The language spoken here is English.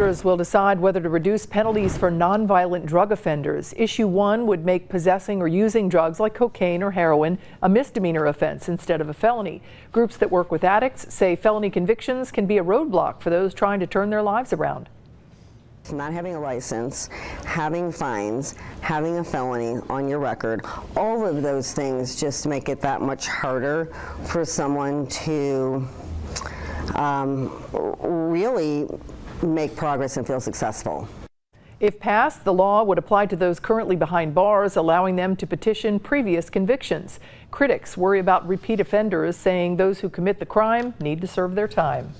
Voters will decide whether to reduce penalties for nonviolent drug offenders. Issue 1 would make possessing or using drugs like cocaine or heroin a misdemeanor offense instead of a felony. Groups that work with addicts say felony convictions can be a roadblock for those trying to turn their lives around. Not having a license, having fines, having a felony on your record, all of those things just make it that much harder for someone to um, really make progress and feel successful. If passed, the law would apply to those currently behind bars, allowing them to petition previous convictions. Critics worry about repeat offenders, saying those who commit the crime need to serve their time.